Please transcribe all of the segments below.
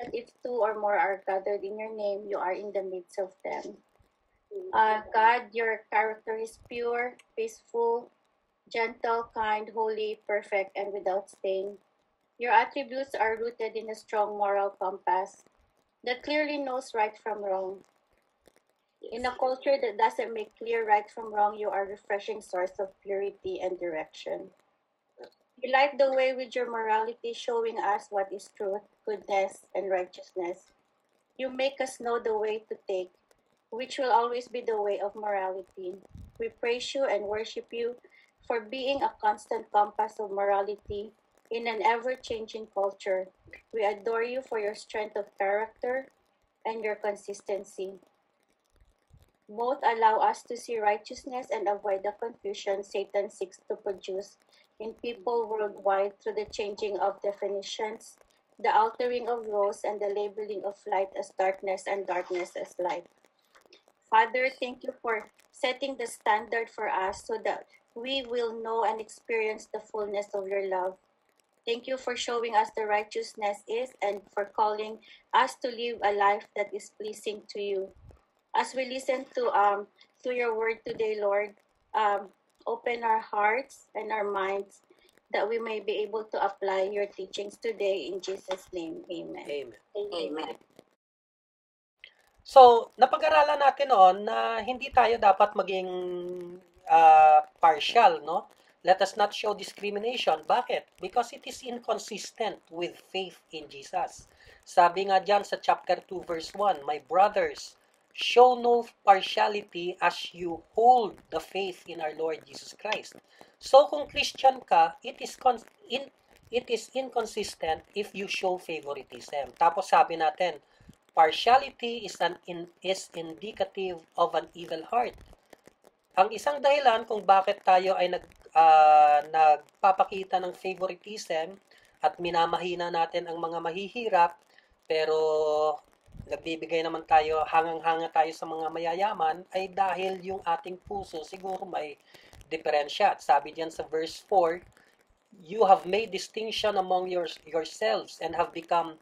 that if two or more are gathered in your name, you are in the midst of them. Uh, God, your character is pure, peaceful, gentle, kind, holy, perfect, and without stain. Your attributes are rooted in a strong moral compass that clearly knows right from wrong. In a culture that doesn't make clear right from wrong, you are a refreshing source of purity and direction. You light the way with your morality, showing us what is truth, goodness, and righteousness. You make us know the way to take, which will always be the way of morality. We praise you and worship you for being a constant compass of morality in an ever changing culture. We adore you for your strength of character and your consistency. Both allow us to see righteousness and avoid the confusion Satan seeks to produce in people worldwide through the changing of definitions, the altering of roles, and the labeling of light as darkness and darkness as light. Father, thank you for setting the standard for us so that we will know and experience the fullness of your love. Thank you for showing us the righteousness is and for calling us to live a life that is pleasing to you. As we listen to um to your word today, Lord, um, open our hearts and our minds that we may be able to apply your teachings today in Jesus' name. Amen. Amen. Amen. So, napag-aralan natin noon na hindi tayo dapat maging ah, partial, no? Let us not show discrimination. Bakit? Because it is inconsistent with faith in Jesus. Sabi nga dyan sa chapter 2 verse 1, My brothers, show no partiality as you hold the faith in our Lord Jesus Christ. So kung Christian ka, it is con- in, it is inconsistent if you show favoritism. Tapos sabi natin, partiality is an in, is indicative of an evil heart. Ang isang dahilan kung bakit tayo ay nag ah, nagpapakita ng favoritism at minamahina natin ang mga mahihirap pero nagbibigay naman tayo, hangang-hanga tayo sa mga mayayaman ay dahil yung ating puso siguro may diferensya. Sabi diyan sa verse 4, you have made distinction among your, yourselves and have become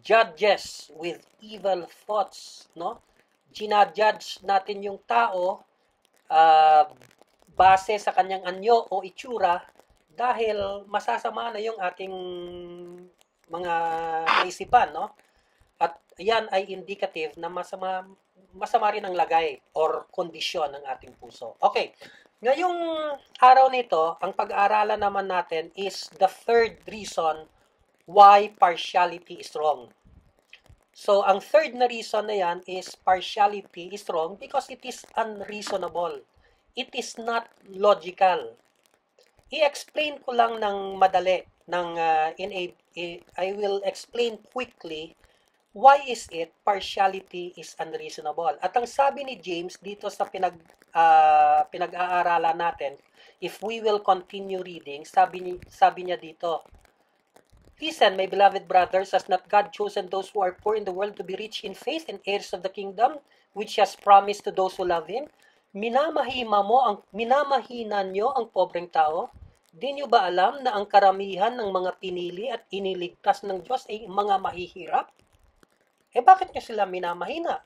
judges with evil thoughts, no? Ginajudge natin yung tao ah, base sa kanyang anyo o itsura dahil masasama na yung ating mga kaisipan, no? Yan ay indicative na masama masama rin ang lagay or kondisyon ng ating puso. Okay. Ngayong araw nito, ang pag-aaralan naman natin is the third reason why partiality is wrong. So, ang third na reason na yan is partiality is wrong because it is unreasonable. It is not logical. I-explain ko lang ng madali ng uh, in a, I will explain quickly why is it partiality is unreasonable. At ang sabi ni James dito sa pinag ah, pinag-aaralan natin, if we will continue reading, sabi ni sabi niya dito, Listen, my beloved brothers, has not God chosen those who are poor in the world to be rich in faith and heirs of the kingdom, which has promised to those who love Him? Minamahima mo ang minamahinan nyo ang pobreng tao? Di nyo ba alam na ang karamihan ng mga pinili at iniligtas ng Diyos ay mga mahihirap? Eh bakit nyo sila minamahina?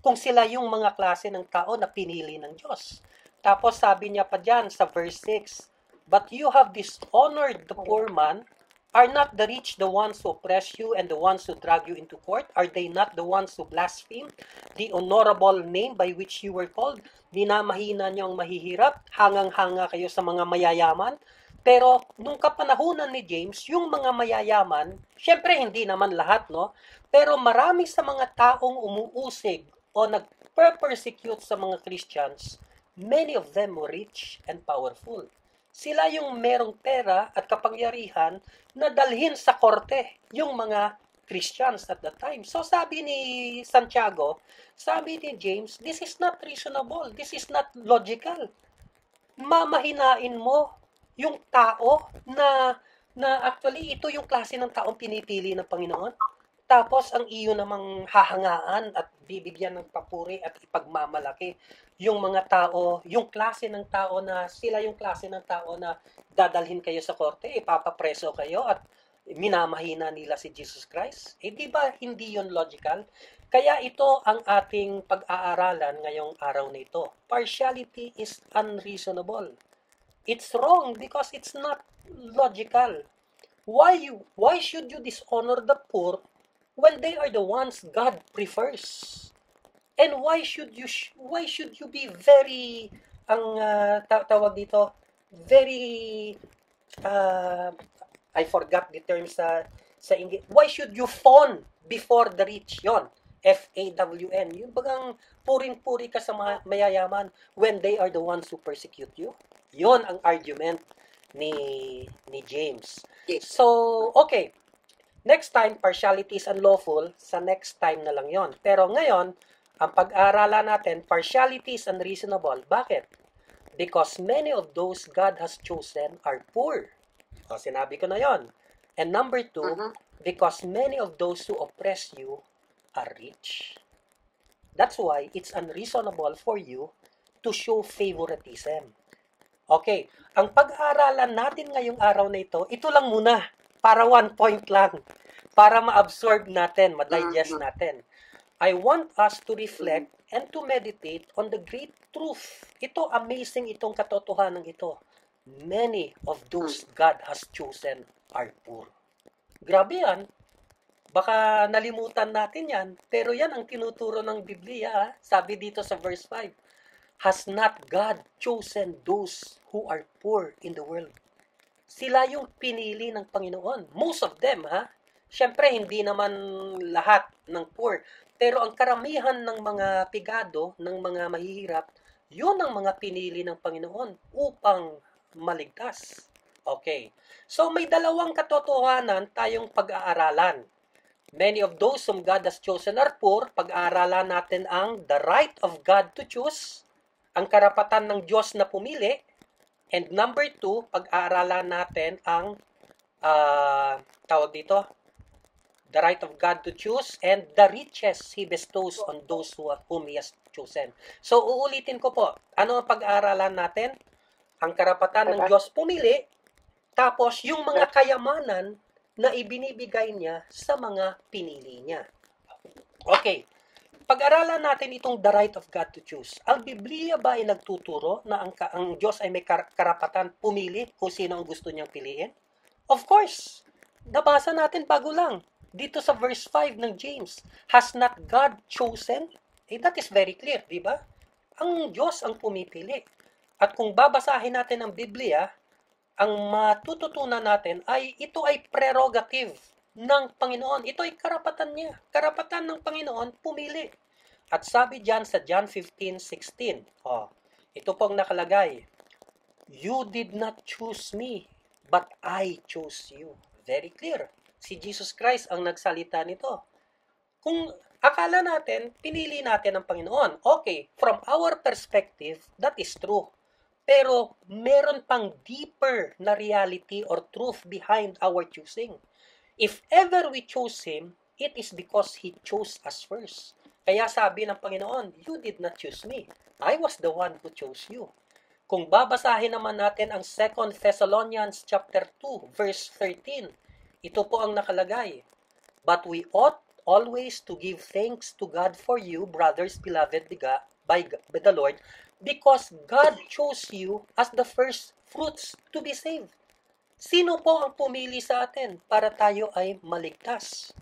Kung sila yung mga klase ng tao na pinili ng Diyos. Tapos sabi niya pa dyan sa verse 6, But you have dishonored the poor man. Are not the rich the ones who oppress you and the ones who drag you into court? Are they not the ones who blaspheme the honorable name by which you were called? Dinamahina niyo ang mahihirap, hangang-hanga kayo sa mga mayayaman. Pero nung kapanahunan ni James, yung mga mayayaman, syempre hindi naman lahat, no? Pero marami sa mga taong umuusig o nag-persecute sa mga Christians, many of them were rich and powerful. Sila yung merong pera at kapangyarihan na dalhin sa korte yung mga Christians at that time. So sabi ni Santiago, sabi ni James, this is not reasonable. This is not logical. Mamahinain mo yung tao na na actually ito yung klase ng taong pinipili ng Panginoon. Tapos ang iyo namang hahangaan at bibigyan ng papuri at ipagmamalaki yung mga tao, yung klase ng tao na sila yung klase ng tao na dadalhin kayo sa korte, ipapapreso kayo at minamahina nila si Jesus Christ? Eh di ba hindi yon logical? Kaya ito ang ating pag-aaralan ngayong araw na ito. Partiality is unreasonable. It's wrong because it's not logical. Why you why should you dishonor the poor when they are the ones God prefers? And why should you why should you be very ang uh, tawag dito very uh, I forgot the term sa sa English. Why should you fawn before the rich? Yon. F-A-W-N. Yung bagang puring-puri ka sa mga mayayaman when they are the ones who persecute you. Yon ang argument ni ni James. So, okay. Next time, partiality is unlawful. Sa next time na lang yon. Pero ngayon, ang pag-aaralan natin, partiality is unreasonable. Bakit? Because many of those God has chosen are poor. O, sinabi ko na yon. And number two, uh-huh. because many of those who oppress you are rich. That's why it's unreasonable for you to show favoritism. Okay, ang pag-aaralan natin ngayong araw na ito, ito lang muna, para one point lang, para ma-absorb natin, ma-digest uh-huh. natin. I want us to reflect and to meditate on the great truth. Ito, amazing itong katotohanan ito many of those God has chosen are poor. Grabe yan. Baka nalimutan natin yan, pero yan ang tinuturo ng Biblia. Ha? Sabi dito sa verse 5, Has not God chosen those who are poor in the world? Sila yung pinili ng Panginoon. Most of them, ha? Siyempre, hindi naman lahat ng poor. Pero ang karamihan ng mga pigado, ng mga mahihirap, yun ang mga pinili ng Panginoon upang maligtas. Okay. So may dalawang katotohanan tayong pag-aaralan. Many of those whom God has chosen are poor. Pag-aaralan natin ang the right of God to choose, ang karapatan ng Diyos na pumili. And number two, pag-aaralan natin ang uh, tawag dito, the right of God to choose and the riches He bestows on those who, whom He has chosen. So, uulitin ko po, ano ang pag-aaralan natin? ang karapatan ng Diyos pumili, tapos yung mga kayamanan na ibinibigay niya sa mga pinili niya. Okay, pag-aralan natin itong the right of God to choose. Ang Biblia ba ay nagtuturo na ang, ang Diyos ay may kar- karapatan pumili kung sino ang gusto niyang piliin? Of course, nabasa natin bago lang. Dito sa verse 5 ng James, Has not God chosen? Eh, that is very clear, di ba? Ang Diyos ang pumipili. At kung babasahin natin ang Biblia, ang matututunan natin ay ito ay prerogative ng Panginoon. Ito ay karapatan niya. Karapatan ng Panginoon pumili. At sabi diyan sa John 15:16, oh, ito pong nakalagay, You did not choose me, but I chose you. Very clear. Si Jesus Christ ang nagsalita nito. Kung akala natin, pinili natin ang Panginoon. Okay, from our perspective, that is true. Pero meron pang deeper na reality or truth behind our choosing. If ever we chose Him, it is because He chose us first. Kaya sabi ng Panginoon, You did not choose me. I was the one who chose you. Kung babasahin naman natin ang 2 Thessalonians chapter 2 verse 13, ito po ang nakalagay. But we ought always to give thanks to God for you, brothers beloved by, the Lord, because God chose you as the first fruits to be saved. Sino po ang pumili sa atin para tayo ay maligtas?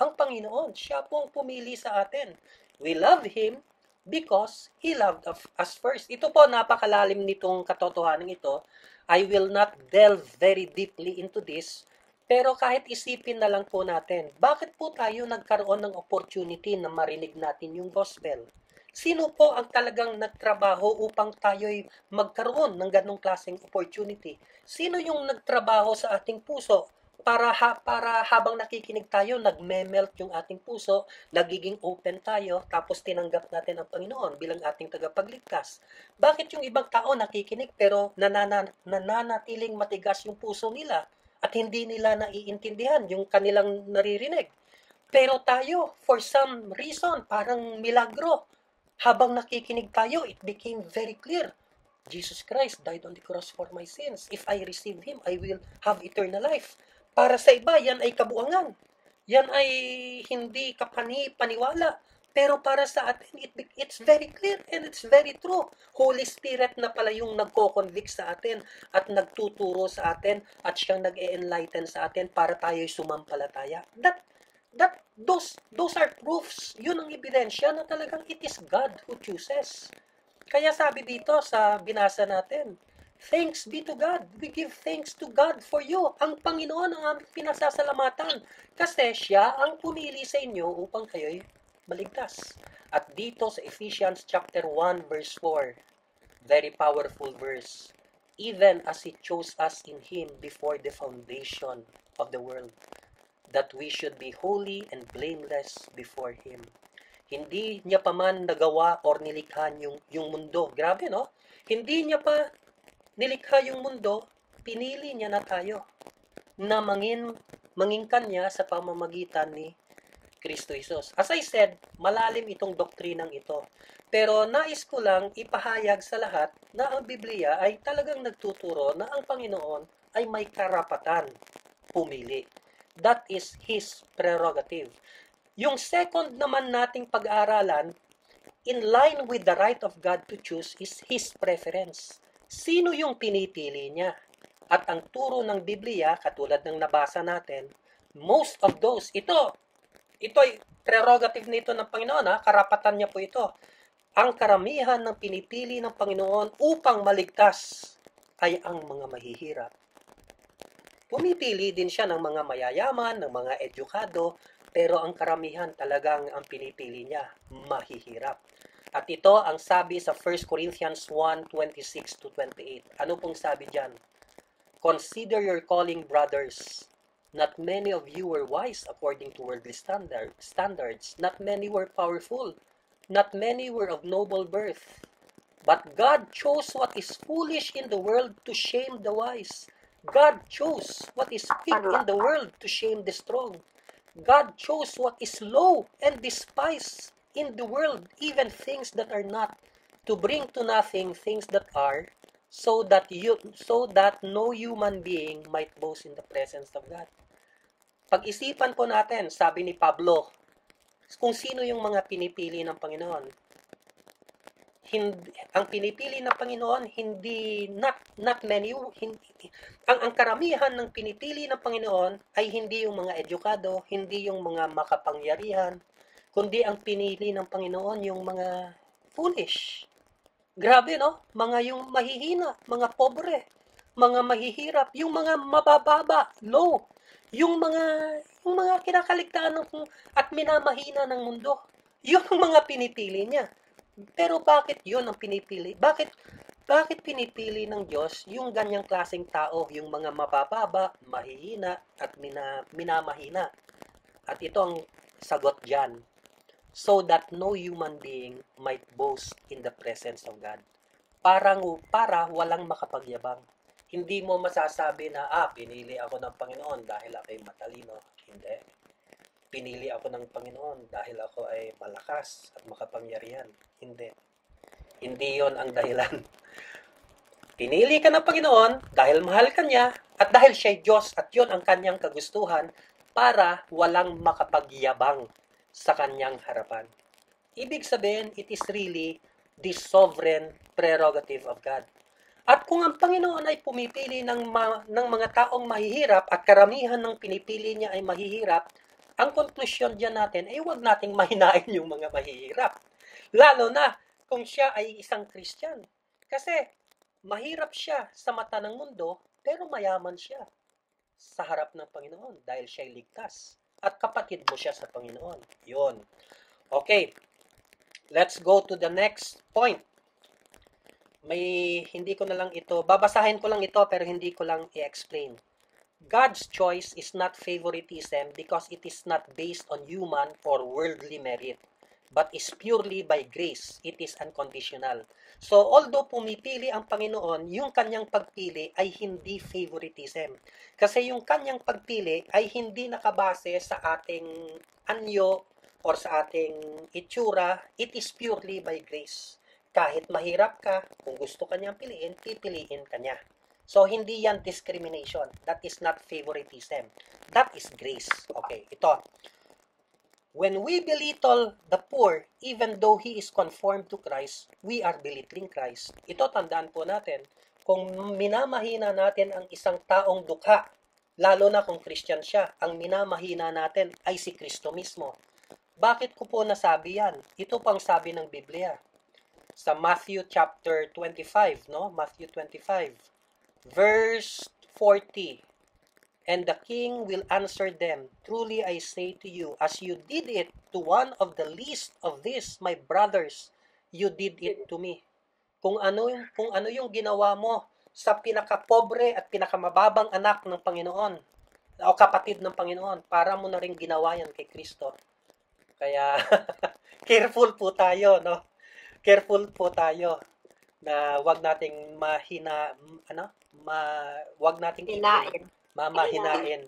Ang Panginoon, siya po ang pumili sa atin. We love Him because He loved us first. Ito po, napakalalim nitong katotohanan ito. I will not delve very deeply into this, pero kahit isipin na lang po natin, bakit po tayo nagkaroon ng opportunity na marinig natin yung gospel? Sino po ang talagang nagtrabaho upang tayo'y magkaroon ng ganong klaseng opportunity? Sino yung nagtrabaho sa ating puso para ha, para habang nakikinig tayo, nagme-melt yung ating puso, nagiging open tayo, tapos tinanggap natin ang Panginoon bilang ating tagapagligtas. Bakit yung ibang tao nakikinig pero nanana, nananatiling matigas yung puso nila at hindi nila naiintindihan yung kanilang naririnig? Pero tayo, for some reason, parang milagro, habang nakikinig tayo, it became very clear. Jesus Christ died on the cross for my sins. If I receive Him, I will have eternal life. Para sa iba, yan ay kabuangan. Yan ay hindi kapani-paniwala. Pero para sa atin, it, it's very clear and it's very true. Holy Spirit na pala yung nagko-convict sa atin at nagtuturo sa atin at siyang nag-enlighten sa atin para tayo'y sumampalataya. That, that, those, those are proofs. Yun ang ebidensya na talagang it is God who chooses. Kaya sabi dito sa binasa natin, Thanks be to God. We give thanks to God for you. Ang Panginoon ang aming pinasasalamatan kasi siya ang pumili sa inyo upang kayo'y maligtas. At dito sa Ephesians chapter 1 verse 4, very powerful verse. Even as He chose us in Him before the foundation of the world, that we should be holy and blameless before Him. Hindi niya pa man nagawa or nilikha yung, yung mundo. Grabe, no? Hindi niya pa nilikha yung mundo, pinili niya na tayo na mangin, manging kanya sa pamamagitan ni Kristo Jesus. As I said, malalim itong doktrinang ito. Pero nais ko lang ipahayag sa lahat na ang Biblia ay talagang nagtuturo na ang Panginoon ay may karapatan pumili. That is His prerogative. Yung second naman nating pag-aaralan, in line with the right of God to choose is His preference sino yung pinipili niya. At ang turo ng Biblia, katulad ng nabasa natin, most of those, ito, ito ay prerogative nito ng Panginoon, ha? karapatan niya po ito. Ang karamihan ng pinipili ng Panginoon upang maligtas ay ang mga mahihirap. Pumipili din siya ng mga mayayaman, ng mga edukado, pero ang karamihan talagang ang pinipili niya, mahihirap. At ito ang sabi sa 1 Corinthians 1, 26 to 28. Ano pong sabi dyan? Consider your calling, brothers. Not many of you were wise according to worldly standard, standards. Not many were powerful. Not many were of noble birth. But God chose what is foolish in the world to shame the wise. God chose what is weak in the world to shame the strong. God chose what is low and despised in the world, even things that are not, to bring to nothing things that are, so that you so that no human being might boast in the presence of God. Pag-isipan po natin, sabi ni Pablo, kung sino yung mga pinipili ng Panginoon. Hindi, ang pinipili ng Panginoon hindi not not many hindi, ang ang karamihan ng pinipili ng Panginoon ay hindi yung mga edukado, hindi yung mga makapangyarihan, kundi ang pinili ng Panginoon yung mga foolish. Grabe, no? Mga yung mahihina, mga pobre, mga mahihirap, yung mga mabababa, low, yung mga yung mga kinakaligtaan ng at minamahina ng mundo. Yun ang mga pinipili niya. Pero bakit yun ang pinipili? Bakit bakit pinipili ng Diyos yung ganyang klaseng tao, yung mga mabababa, mahihina, at mina, minamahina? At ito ang sagot dyan so that no human being might boast in the presence of God. Parang, para walang makapagyabang. Hindi mo masasabi na, ah, pinili ako ng Panginoon dahil ako ay matalino. Hindi. Pinili ako ng Panginoon dahil ako ay malakas at makapangyarihan. Hindi. Hindi yon ang dahilan. Pinili ka ng Panginoon dahil mahal ka niya at dahil siya ay Diyos at yon ang kanyang kagustuhan para walang makapagyabang sa kanyang harapan. Ibig sabihin, it is really the sovereign prerogative of God. At kung ang Panginoon ay pumipili ng, ma- ng mga taong mahihirap at karamihan ng pinipili niya ay mahihirap, ang konklusyon dyan natin ay huwag nating mahinain yung mga mahihirap. Lalo na kung siya ay isang Christian. Kasi mahirap siya sa mata ng mundo, pero mayaman siya sa harap ng Panginoon dahil siya ay ligtas at kapatid mo siya sa Panginoon. Yun. Okay. Let's go to the next point. May hindi ko na lang ito, babasahin ko lang ito pero hindi ko lang i-explain. God's choice is not favoritism because it is not based on human or worldly merit but is purely by grace. It is unconditional. So, although pumipili ang Panginoon, yung kanyang pagpili ay hindi favoritism. Kasi yung kanyang pagpili ay hindi nakabase sa ating anyo or sa ating itsura. It is purely by grace. Kahit mahirap ka, kung gusto kanyang piliin, pipiliin kanya. So, hindi yan discrimination. That is not favoritism. That is grace. Okay, ito. When we belittle the poor, even though he is conformed to Christ, we are belittling Christ. Ito, tandaan po natin, kung minamahina natin ang isang taong dukha, lalo na kung Christian siya, ang minamahina natin ay si Kristo mismo. Bakit ko po nasabi yan? Ito pang sabi ng Biblia. Sa Matthew chapter 25, no? Matthew 25 verse 40. And the king will answer them, Truly I say to you, as you did it to one of the least of these, my brothers, you did it to me. Kung ano yung, kung ano yung ginawa mo sa pinakapobre at pinakamababang anak ng Panginoon, o kapatid ng Panginoon, para mo na rin ginawa yan kay Kristo. Kaya, careful po tayo, no? Careful po tayo na wag nating mahina, ano? Ma, wag nating Hinain. mamahinain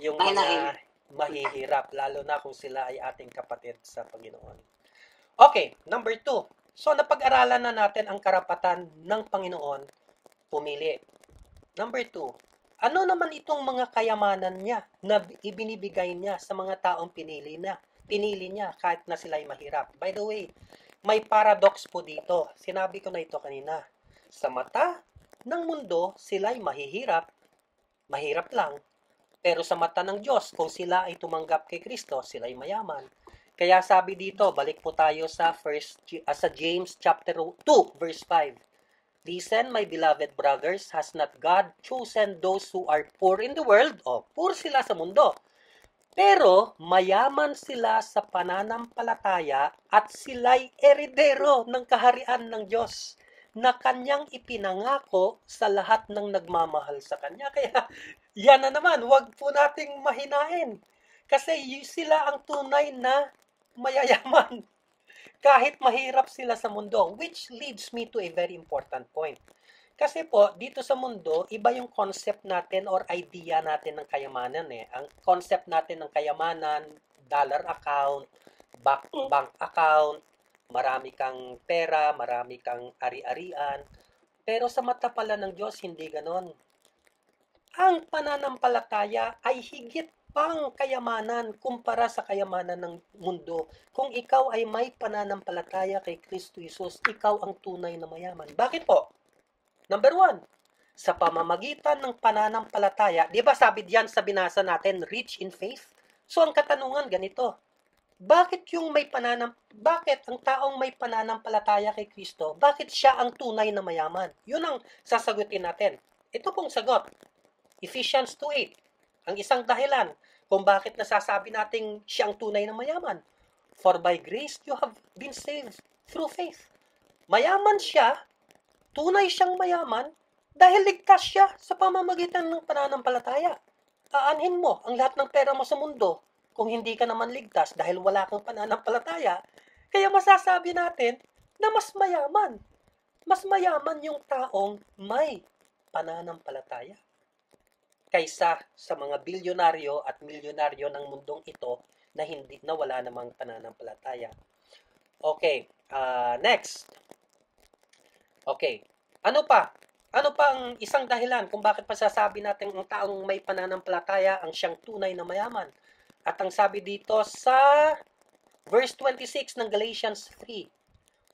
yung mga mahihirap, lalo na kung sila ay ating kapatid sa Panginoon. Okay, number two. So, napag-aralan na natin ang karapatan ng Panginoon pumili. Number two, ano naman itong mga kayamanan niya na ibinibigay niya sa mga taong pinili na pinili niya kahit na sila ay mahirap. By the way, may paradox po dito. Sinabi ko na ito kanina. Sa mata ng mundo, sila ay mahihirap. Mahirap lang. Pero sa mata ng Diyos, kung sila ay tumanggap kay Kristo, sila ay mayaman. Kaya sabi dito, balik po tayo sa first uh, sa James chapter 2 verse 5. Listen, my beloved brothers, has not God chosen those who are poor in the world? O, poor sila sa mundo. Pero, mayaman sila sa pananampalataya at sila'y eredero ng kaharian ng Diyos na kanyang ipinangako sa lahat ng nagmamahal sa kanya. Kaya, yan na naman, wag po nating mahinain. Kasi sila ang tunay na mayayaman kahit mahirap sila sa mundo, which leads me to a very important point. Kasi po, dito sa mundo, iba yung concept natin or idea natin ng kayamanan eh. Ang concept natin ng kayamanan, dollar account, bank, bank account, marami kang pera, marami kang ari-arian. Pero sa mata pala ng Diyos, hindi ganon. Ang pananampalataya ay higit pang kayamanan kumpara sa kayamanan ng mundo. Kung ikaw ay may pananampalataya kay Kristo Jesus, ikaw ang tunay na mayaman. Bakit po? Number one, sa pamamagitan ng pananampalataya, di ba sabi diyan sa binasa natin, rich in faith? So ang katanungan ganito, bakit yung may pananam bakit ang taong may pananampalataya kay Kristo, bakit siya ang tunay na mayaman? Yun ang sasagutin natin. Ito pong sagot. Ephesians 2:8. Ang isang dahilan kung bakit nasasabi nating siya ang tunay na mayaman. For by grace you have been saved through faith. Mayaman siya, tunay siyang mayaman, dahil ligtas siya sa pamamagitan ng pananampalataya. Aanhin mo ang lahat ng pera mo sa mundo kung hindi ka naman ligtas dahil wala kang pananampalataya. Kaya masasabi natin na mas mayaman. Mas mayaman yung taong may pananampalataya kaysa sa mga bilyonaryo at milyonaryo ng mundong ito na hindi na wala namang pananampalataya. Okay, uh, next. Okay, ano pa? Ano pa ang isang dahilan kung bakit pasasabi natin ang taong may pananampalataya ang siyang tunay na mayaman? At ang sabi dito sa verse 26 ng Galatians 3,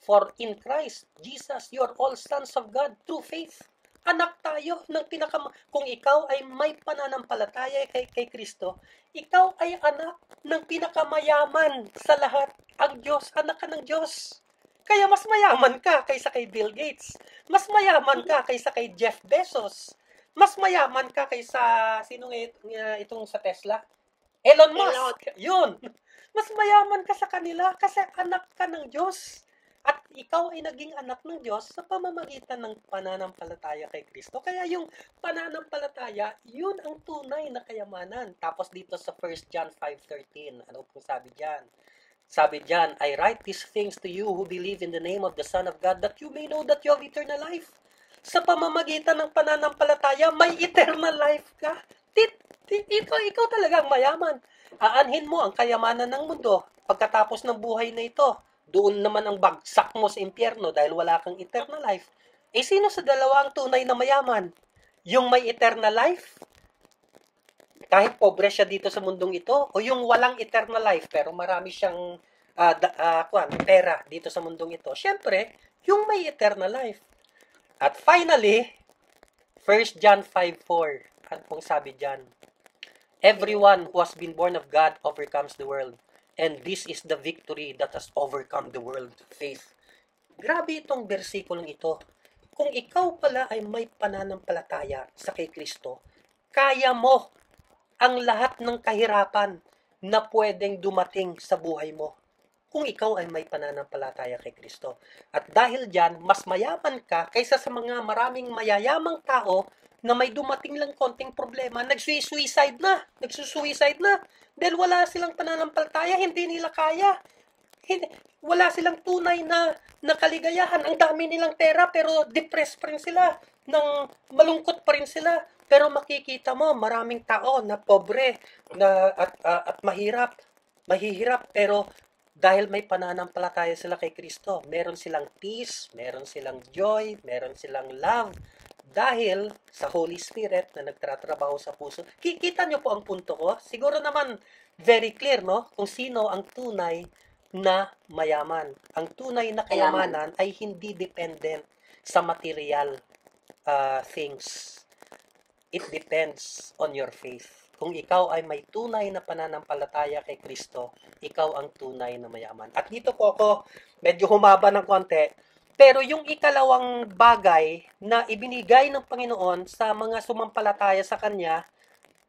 For in Christ Jesus you are all sons of God through faith anak tayo ng pinaka kung ikaw ay may pananampalataya kay kay Kristo, ikaw ay anak ng pinakamayaman sa lahat. Ang Diyos, anak ka ng Diyos. Kaya mas mayaman ka kaysa kay Bill Gates. Mas mayaman ka kaysa kay Jeff Bezos. Mas mayaman ka kaysa sino nga nga itong sa Tesla? Elon Musk. Yun. Mas mayaman ka sa kanila kasi anak ka ng Diyos. At ikaw ay naging anak ng Diyos sa pamamagitan ng pananampalataya kay Kristo. Kaya yung pananampalataya, yun ang tunay na kayamanan. Tapos dito sa 1 John 5.13, ano pong sabi dyan? Sabi dyan, I write these things to you who believe in the name of the Son of God that you may know that you have eternal life. Sa pamamagitan ng pananampalataya, may eternal life ka. Tit, tit, ikaw, ikaw talagang mayaman. Aanhin mo ang kayamanan ng mundo pagkatapos ng buhay na ito doon naman ang bagsak mo sa impyerno dahil wala kang eternal life. Eh, sino sa dalawa ang tunay na mayaman? Yung may eternal life, kahit pobre siya dito sa mundong ito, o yung walang eternal life, pero marami siyang uh, da, uh, kwan, pera dito sa mundong ito, syempre, yung may eternal life. At finally, 1 John 5.4, ano pong sabi dyan? Everyone who has been born of God overcomes the world. And this is the victory that has overcome the world, faith. Grabe itong versikulong ito. Kung ikaw pala ay may pananampalataya sa kay Kristo, kaya mo ang lahat ng kahirapan na pwedeng dumating sa buhay mo kung ikaw ay may pananampalataya kay Kristo. At dahil diyan, mas mayaman ka kaysa sa mga maraming mayayamang tao na may dumating lang konting problema, nagsuicide na, nagsusuicide na. Dahil wala silang pananampalataya, hindi nila kaya. Hindi, wala silang tunay na, na kaligayahan. Ang dami nilang pera pero depressed pa rin sila. Nang malungkot pa rin sila. Pero makikita mo, maraming tao na pobre na, at, uh, at mahirap, mahihirap, pero dahil may pananampalataya sila kay Kristo, meron silang peace, meron silang joy, meron silang love, dahil sa Holy Spirit na nagtatrabaho sa puso. Kikita nyo po ang punto ko? Siguro naman very clear, no? Kung sino ang tunay na mayaman. Ang tunay na kayamanan ay hindi dependent sa material uh, things. It depends on your faith. Kung ikaw ay may tunay na pananampalataya kay Kristo, ikaw ang tunay na mayaman. At dito po ako, medyo humaba ng konti, pero yung ikalawang bagay na ibinigay ng Panginoon sa mga sumampalataya sa Kanya,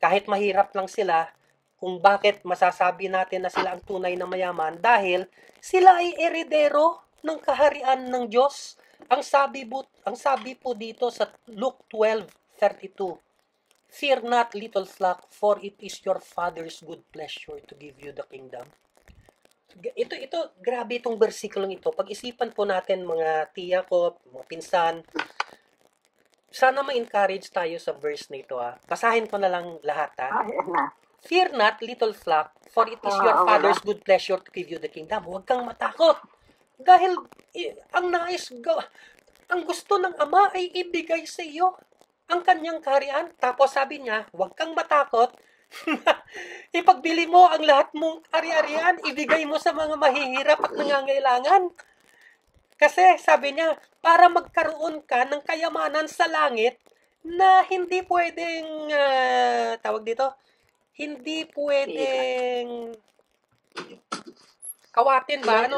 kahit mahirap lang sila, kung bakit masasabi natin na sila ang tunay na mayaman, dahil sila ay eredero ng kaharian ng Diyos. Ang sabi po, ang sabi po dito sa Luke 12:32, Fear not, little flock, for it is your Father's good pleasure to give you the kingdom ito, ito, grabe itong versikulong ito. Pag-isipan po natin mga tiya ko, mga pinsan, sana ma-encourage tayo sa verse na ito. Ah. Basahin ko na lang lahat. Ah. Fear not, little flock, for it is ah, your Father's good pleasure to give you the kingdom. Huwag kang matakot. Dahil eh, ang nais, ang gusto ng Ama ay ibigay sa iyo ang kanyang kaharian. Tapos sabi niya, huwag kang matakot Ipagbili mo ang lahat mong ari-arian, ibigay mo sa mga mahihirap at nangangailangan. Kasi sabi niya, para magkaroon ka ng kayamanan sa langit na hindi pwedeng, uh, tawag dito, hindi pwedeng kawatin ba? Ano,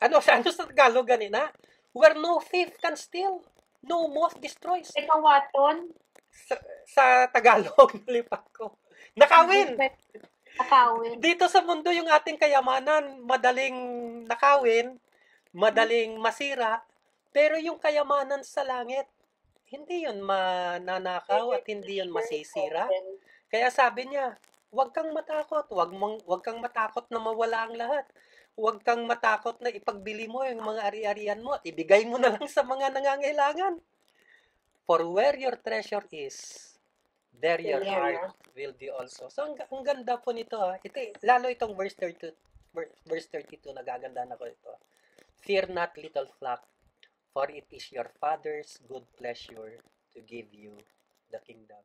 ano, ano sa Tagalog ganina? Where no thief can steal, no moth destroys. E kawaton? sa, sa Tagalog, nalipat ko. Nakawin! Nakawin. Dito sa mundo yung ating kayamanan, madaling nakawin, madaling masira, pero yung kayamanan sa langit, hindi yun mananakaw at hindi yun masisira. Kaya sabi niya, huwag kang matakot, huwag, mong, huwag kang matakot na mawala ang lahat. Huwag kang matakot na ipagbili mo yung mga ari-arian mo at ibigay mo na lang sa mga nangangailangan. For where your treasure is, there your yeah. heart will be also. So, ang, ang ganda po nito ha. Ito, lalo itong verse 32, verse 32, nagaganda na ko ito. Fear not, little flock, for it is your Father's good pleasure to give you the kingdom.